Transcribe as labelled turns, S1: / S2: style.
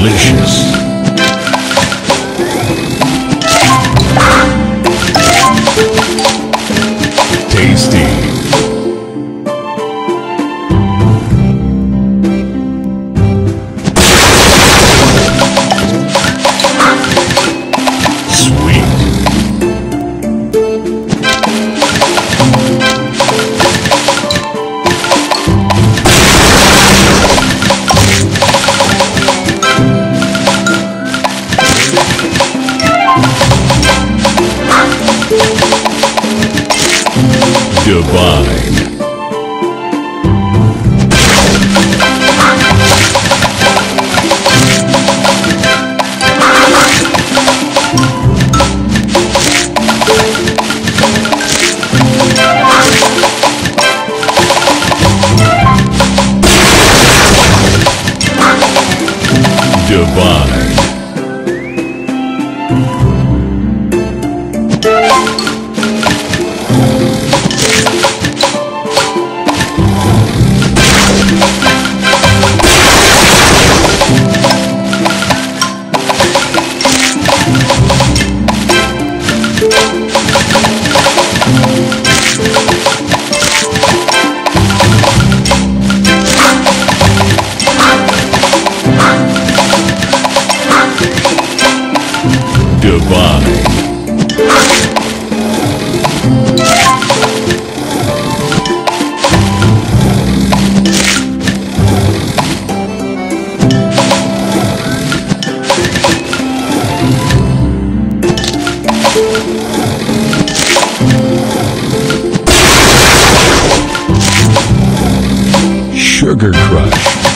S1: delicious. Divine. Divine. Sugar Crush.